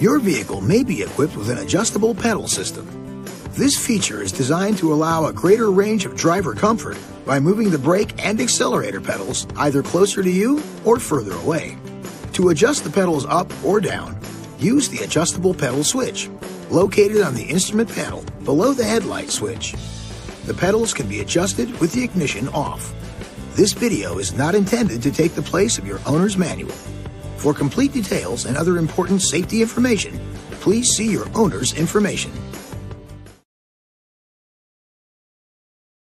Your vehicle may be equipped with an adjustable pedal system. This feature is designed to allow a greater range of driver comfort by moving the brake and accelerator pedals either closer to you or further away. To adjust the pedals up or down, use the adjustable pedal switch, located on the instrument panel below the headlight switch. The pedals can be adjusted with the ignition off. This video is not intended to take the place of your owner's manual. For complete details and other important safety information, please see your owner's information.